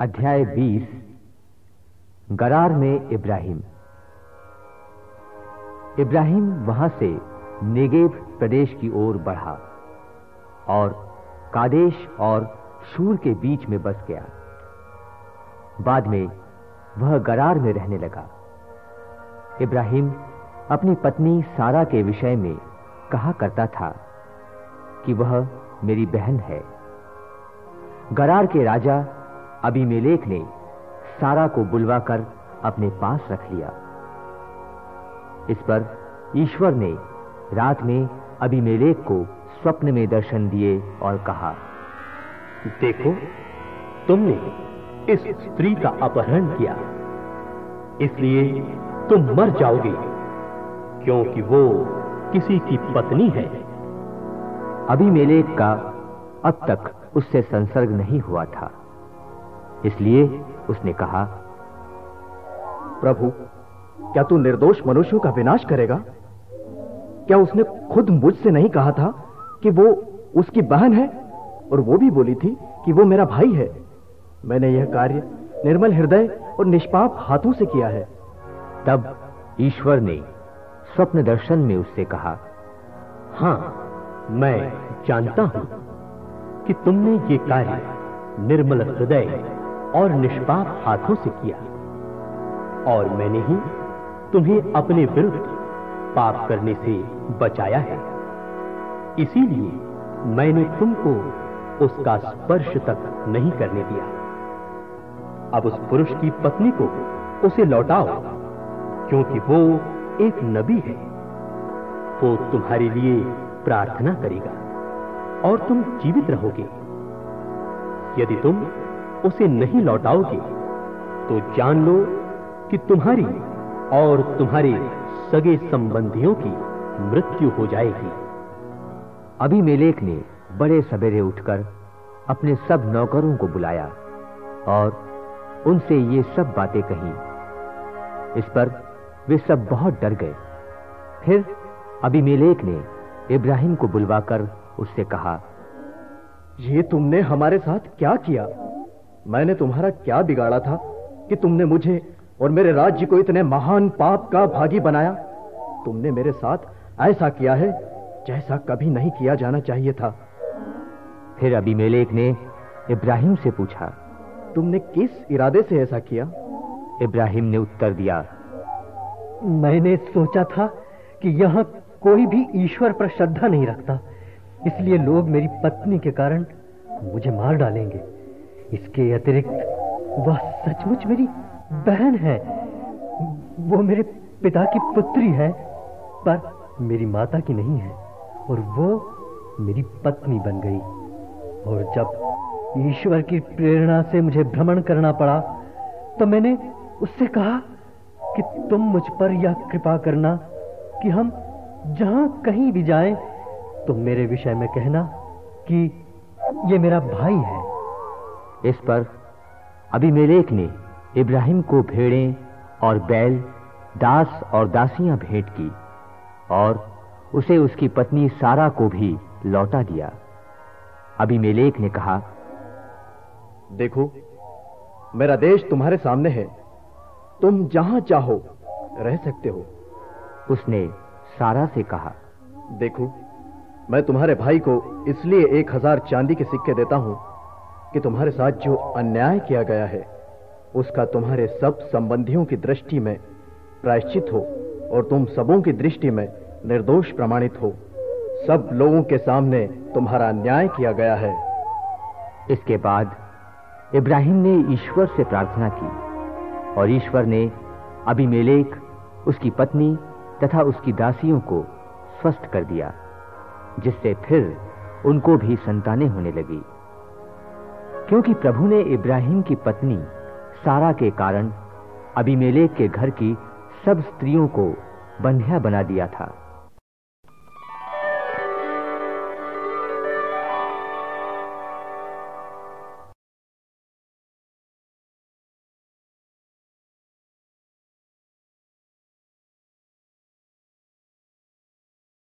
अध्याय 20 गरार में इब्राहिम। इब्राहिम वहाँ से नेगेव प्रदेश की ओर बढ़ा और कादेश और शूर के बीच में बस गया। बाद में वह गरार में रहने लगा। इब्राहिम अपनी पत्नी सारा के विषय में कहा करता था कि वह मेरी बहन है। गरार के राजा अबीमेलेक ने सारा को बुलवाकर अपने पास रख लिया। इस पर ईश्वर ने रात में अबीमेलेक को स्वप्न में दर्शन दिए और कहा देखो तुमने इस स्त्री का अपहरण किया। इसलिए तुम मर जाओगे क्योंकि वो किसी की पत्नी है। अबीमेलेक का अब तक उससे संसर्ग नहीं हुआ था। इसलिए उसने कहा, प्रभु, क्या तू निर्दोष मनुष्यों का विनाश करेगा? क्या उसने खुद मुझसे नहीं कहा था कि वो उसकी बहन है? और वो भी बोली थी कि वो मेरा भाई है। मैंने यह कार्य निर्मल हृदय और निष्पाप हाथों से किया है। तब ईश्वर ने स्वप्न दर्शन में उससे कहा, हाँ, मैं जानता हूँ कि तुमने ये कार्य निर्मल हृदय और निष्पाप हाथों से किया। और मैंने ही तुम्हें अपने विरुद्ध पाप करने से बचाया है। इसीलिए मैंने तुमको उसका स्पर्श तक नहीं करने दिया। अब उस पुरुष की पत्नी को उसे लौटाओ, क्योंकि वो एक नबी है। वो तुम्हारे लिए प्रार्थना करेगा और तुम जीवित रहोगे। यदि तुम उसे नहीं लौटाओगे तो जान लो कि तुम्हारी और तुम्हारे सगे संबंधियों की मृत्यु हो जाएगी। अभी मेलेक ने बड़े सवेरे उठकर अपने सब नौकरों को बुलाया और उनसे ये सब बातें कही। इस पर वे सब बहुत डर गए। फिर अबीमेलेक ने इब्राहिम को बुलवाकर उससे कहा, ये तुमने हमारे साथ क्या किया? मैंने तुम्हारा क्या बिगाड़ा था कि तुमने मुझे और मेरे राज्य को इतने महान पाप का भागी बनाया? तुमने मेरे साथ ऐसा किया है जैसा कभी नहीं किया जाना चाहिए था। फिर अबीमेलेक ने इब्राहिम से पूछा तुमने किस इरादे से ऐसा किया? इब्राहिम ने उत्तर दिया मैंने सोचा था कि यहाँ कोई भी ईश्वर पर श्रद्धा नहीं रखता। इसलिए लोग मेरी पत्नी के कारण मुझे मार डालेंगे। इसके अतिरिक्त, वह सचमुच मेरी बहन है। वो मेरे पिता की पुत्री है, पर मेरी माता की नहीं है, और वो मेरी पत्नी बन गई। और जब ईश्वर की प्रेरणा से मुझे भ्रमण करना पड़ा तो मैंने उससे कहा कि तुम मुझ पर यह कृपा करना कि हम जहाँ कहीं भी जाएँ तो मेरे विषय में कहना कि ये मेरा भाई है। इस पर अभिमेलेक ने इब्राहिम को भेड़ें और बैल दास और दासियाँ भेंट की और उसे उसकी पत्नी सारा को भी लौटा दिया। अभिमेलेक ने कहा देखो मेरा देश तुम्हारे सामने है। तुम जहाँ चाहो रह सकते हो। उसने सारा से कहा देखो मैं तुम्हारे भाई को इसलिए एक हज़ार चांदी के सिक्के देता हूँ कि तुम्हारे साथ जो अन्याय किया गया है, उसका तुम्हारे सब संबंधियों की दृष्टि में प्रायश्चित हो और तुम सबों की दृष्टि में निर्दोष प्रमाणित हो। सब लोगों के सामने तुम्हारा न्याय किया गया है। इसके बाद इब्राहिम ने ईश्वर से प्रार्थना की और ईश्वर ने अभिमेलेक उसकी पत्नी तथा उसकी दासियों को स्वस्थ कर दिया, जिससे फिर उनको भी संतानें होने लगी। क्योंकि प्रभु ने इब्राहिम की पत्नी सारा के कारण अभिमेलेक के घर की सब स्त्रियों को बंध्या बना दिया था।